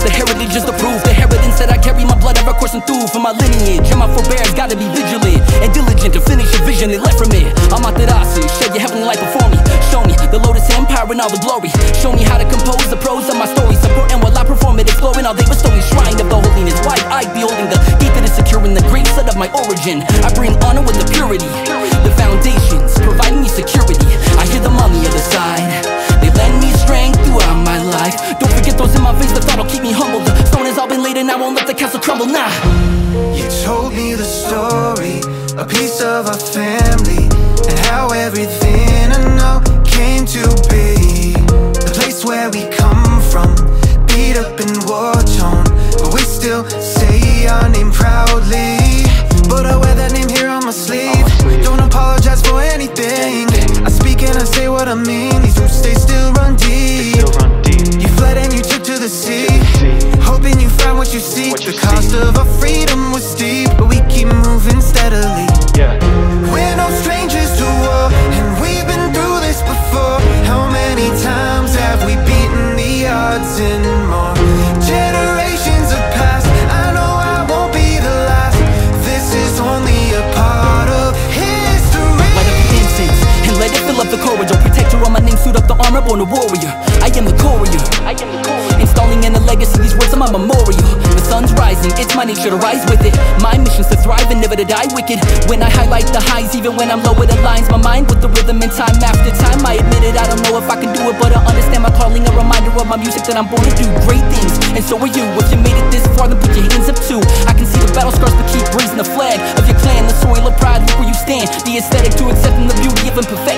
The heritage is the proof, the heritage that I carry my blood ever coursing through. For my lineage and my forebears, gotta be vigilant and diligent to finish the vision they left from it. Amaterasu, shed your heavenly light before me. Show me the Lotus Empire and all the glory. Show me how to compose the prose of my story. Supporting while I perform it, exploring all they bestow me. Shrine of the holiness, wide eyed, beholding the deep that is securing the great set of my origin. I bring honor with the purity, the foundations providing me security. I hear the mummy of the sun. The castle crumble, nah You told me the story, a piece of our family And how everything I know came to be. The place where we come from, beat up and war torn But we still say our name proudly. But I wear that name here on my sleeve. Don't apologize for anything. I speak and I say what I mean. These roots, they still run deep. You fled and you took to the sea born a warrior. I am the courier. I am the courier Installing in the legacy, these words are my memorial. The sun's rising, it's my nature to rise with it. My mission's to thrive and never to die wicked. When I highlight the highs, even when I'm low it aligns My mind with the rhythm and time after time. I admit it, I don't know if I can do it But I understand my calling, a reminder of my music That I'm born to do great things, and so are you If you made it this far, then put your hands up too. I can see the battle scars, but keep raising the flag Of your clan, the soil of pride, look where you stand. The aesthetic to accepting the beauty of imperfection